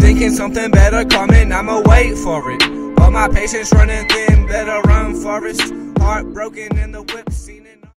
Thinking something better coming, I'ma wait for it. But my patience running thin, better run forest. Heartbroken in the whip, seen it.